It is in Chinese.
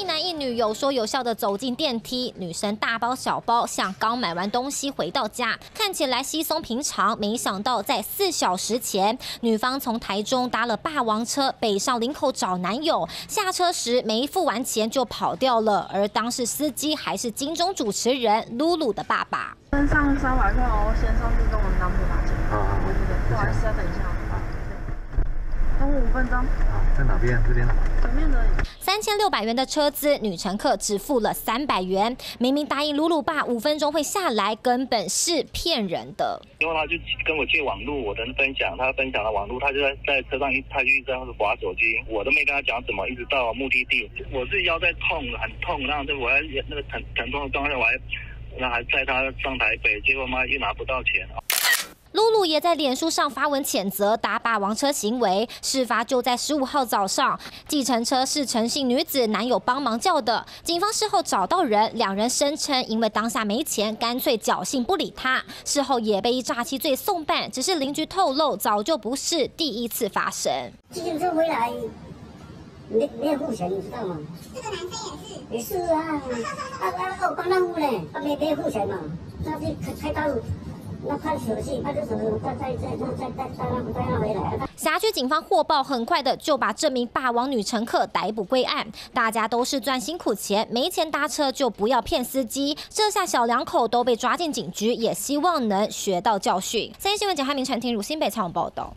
一男一女有说有笑的走进电梯，女生大包小包，像刚买完东西回到家，看起来稀松平常。没想到在四小时前，女方从台中搭了霸王车北上林口找男友，下车时没付完钱就跑掉了。而当事司机还是金钟主持人露露的爸爸。身上三百块，哦先上去跟我男朋友拿钱。啊，不好意思，要等一下。等我五分钟。在哪边？这边。前面的。三千六百元的车资，女乘客只付了三百元。明明答应鲁鲁爸五分钟会下来，根本是骗人的。然后他就跟我借网络，我的分享，他分享了网络，他就在在车上一他就一直在划手机，我都没跟他讲什么，一直到目的地，我是腰在痛，很痛，然后就我还那个疼疼痛的状态，我还那还在他上台北，结果妈又拿不到钱。露露也在脸书上发文谴责打霸王车行为。事发就在十五号早上，计程车是陈姓女子男友帮忙叫的。警方事后找到人，两人声称因为当下没钱，干脆侥幸不理他。事后也被以诈欺罪送办，只是邻居透露，早就不是第一次发生。计程车回来没没有付钱，你知道吗？这个男生也是。也是啊，啊啊，我帮他付嘞，他没没有付钱嘛，他去开开路。辖区警方获报，很快的就把这名霸王女乘客逮捕归案。大家都是赚辛苦钱，没钱搭车就不要骗司机。这下小两口都被抓进警局，也希望能学到教训。三立新闻简汉明、陈婷如新北采访报道。